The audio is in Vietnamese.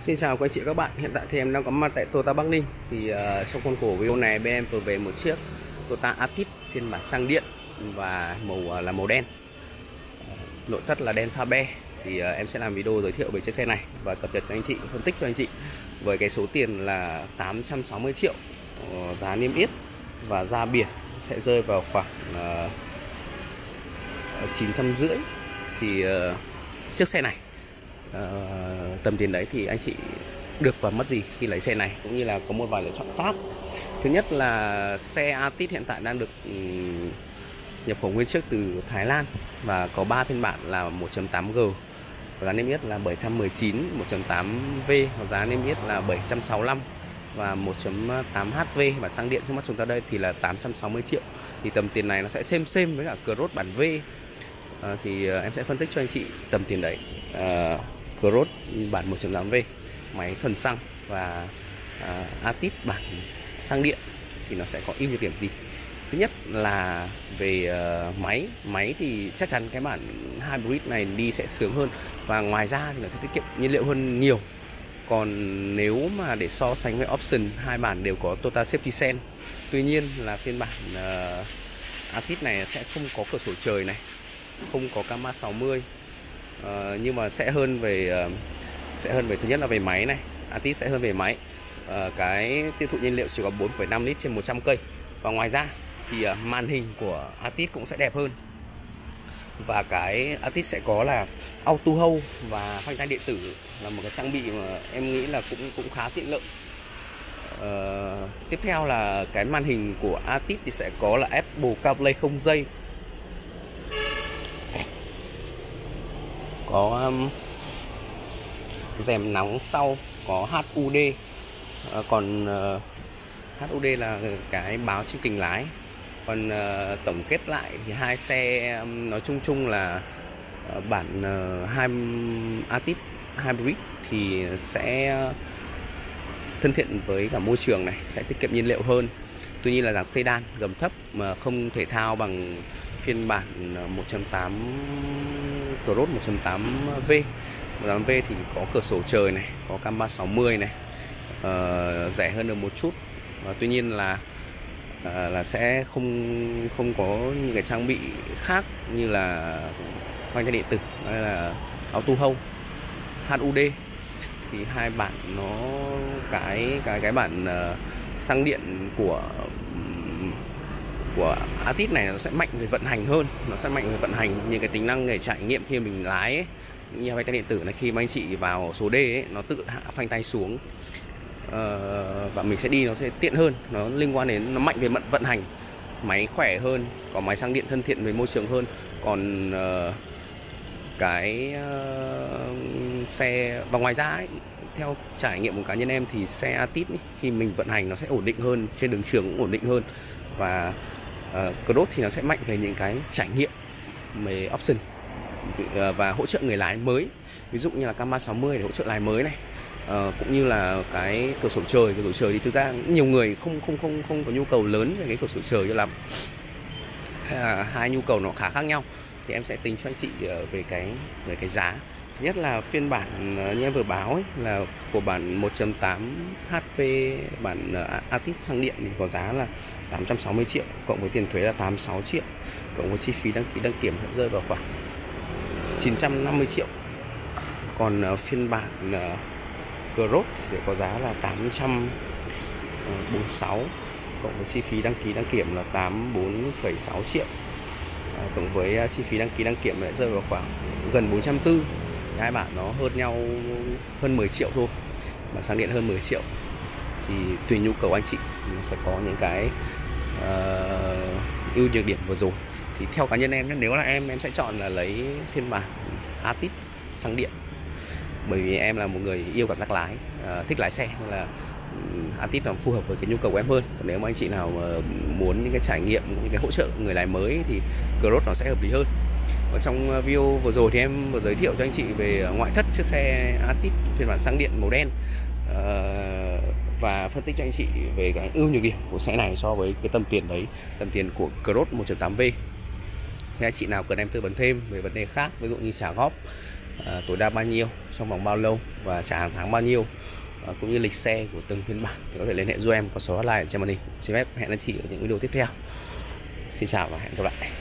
Xin chào quý anh chị các bạn. Hiện tại thì em đang có mặt tại Toyota Bắc Ninh. Thì uh, trong khuôn khổ video này bên em vừa về một chiếc Toyota Altis phiên bản xăng điện và màu uh, là màu đen. Uh, nội thất là đen pha be. Thì uh, em sẽ làm video giới thiệu về chiếc xe này và cập nhật cho anh chị, phân tích cho anh chị với cái số tiền là 860 triệu uh, giá niêm yết và ra biển sẽ rơi vào khoảng uh, 950 thì uh, chiếc xe này uh, tầm tiền đấy thì anh chị được và mất gì khi lấy xe này cũng như là có một vài lựa chọn khác. Thứ nhất là xe Atit hiện tại đang được ừ, nhập khẩu nguyên chiếc từ Thái Lan và có 3 phiên bản là 1.8G giá niêm yết là 719 1.8V và giá niêm yết là 765 và 1.8HV và xăng điện trước mắt chúng ta đây thì là 860 triệu. Thì tầm tiền này nó sẽ xem xem với cả Cross bản V. À, thì ờ, em sẽ phân tích cho anh chị tầm tiền đấy. À, Cross bản 1.8V máy thuần xăng và à, uh, Atip bản xăng điện thì nó sẽ có ưu nhược điểm gì? Thứ nhất là về uh, máy máy thì chắc chắn cái bản hybrid này đi sẽ sướng hơn và ngoài ra thì nó sẽ tiết kiệm nhiên liệu hơn nhiều. Còn nếu mà để so sánh với option hai bản đều có total safety sense tuy nhiên là phiên bản ờ, uh, Atis này sẽ không có cửa sổ trời này không có camera 60 Ờ, nhưng mà sẽ hơn về ờ, sẽ hơn về thứ nhất là về máy này. Atis sẽ hơn về máy. Uh, cái tiêu thụ nhiên liệu chỉ có 4,5 lít trên 100 cây. Và ngoài ra thì uh, màn hình của Atis cũng sẽ đẹp hơn. Và cái Atis sẽ có là auto hold và phanh tay điện tử là một cái trang bị mà em nghĩ là cũng cũng khá tiện lợi. Uh, tiếp theo là cái màn hình của Atis thì sẽ có là Apple CarPlay không dây. Có um, rèm nóng sau có HUD à, ờ, còn ờ, uh, HUD là cái báo trên kính lái. Còn uh, tổng kết lại thì hai xe um, nói chung chung là uh, bản uh, hai Atip Hybrid thì sẽ thân thiện với cả môi trường này sẽ tiết kiệm nhiên liệu hơn. Tuy nhiên là dòng sedan gầm thấp mà không thể thao bằng phiên bản 1.8 Cross 1.8V 1.8V thì có cửa sổ trời này có cam 360 này uh, rẻ hơn được một chút. Và tuy nhiên là uh, là sẽ không không có những cái trang bị khác như là khoanh thay điện tử hay là auto hold HUD thì hai bản nó cái cái cái bản ờ, uh, xăng điện của của Atit này nó sẽ mạnh về vận hành hơn nó sẽ mạnh về vận hành những cái tính năng để trải nghiệm khi mình lái ấy. như phanh tay điện tử là khi mà anh chị vào số D ấy, nó tự hạ phanh tay xuống. Ờ, và mình sẽ đi nó sẽ tiện hơn nó liên quan đến nó mạnh về vận vận hành. Máy khỏe hơn có máy xăng điện thân thiện với môi trường hơn. Còn uh, cái uh, xe và ngoài ra ấy, theo trải nghiệm của cá nhân em thì xe Atit khi mình vận hành nó sẽ ổn định hơn trên đường trường cũng ổn định hơn. Và Ờ, uh, Cross thì nó sẽ mạnh về những cái trải nghiệm về option ờ, và hỗ trợ người lái mới. Ví dụ như là Cam 60 để hỗ trợ lái mới này uh, cũng như là cái cửa sổ trời. Cửa sổ trời thì thực ra nhiều người không không không không có nhu cầu lớn về cái cửa sổ trời cho lắm. À, hai nhu cầu nó khá khác nhau. Thì em sẽ tính cho anh chị về cái về cái giá nhất là phiên bản ờ, như em vừa báo ấy, là của bản 1.8 HP bản ờ, Atis xăng điện thì có giá là 860 triệu cộng với tiền thuế là 86 triệu cộng với chi phí đăng ký đăng kiểm sẽ rơi vào khoảng 950 triệu. Còn ờ, phiên bản Cross thì có giá là 846 cộng với chi phí đăng ký đăng kiểm là 84,6 triệu. Cộng với chi phí đăng ký đăng kiểm lại rơi vào khoảng gần 440 hai bản nó hơn nhau hơn 10 triệu thôi. Mà xăng điện hơn 10 triệu. Thì tùy nhu cầu anh chị nó sẽ có những cái uh, ưu nhược điểm vừa rồi. Thì theo cá nhân em nếu là em em sẽ chọn là lấy phiên bản Atit xăng điện. Bởi vì em là một người yêu cảm giác lái uh, thích lái xe nên là Atit nó phù hợp với cái nhu cầu của em hơn. Còn nếu mà anh chị nào muốn những cái trải nghiệm những cái hỗ trợ người lái mới thì Cross nó sẽ hợp lý hơn và trong ờ, video vừa rồi thì em vừa giới thiệu cho anh chị về ờ, ngoại thất chiếc xe Atit phiên bản xăng điện màu đen. Ờ, và phân tích cho anh chị về cái ưu nhược điểm của xe này so với cái tầm tiền đấy tầm tiền của Cross 1.8V nếu anh chị nào cần em tư vấn thêm về vấn đề khác ví dụ như trả góp à, tối đa bao nhiêu trong vòng bao lâu và trả hàng tháng bao nhiêu à, cũng như lịch xe của từng phiên bản thì có thể liên hệ giúp em có số hotline ở trên màn hình xin phép hẹn anh chị ở những video tiếp theo. Xin chào và hẹn gặp lại.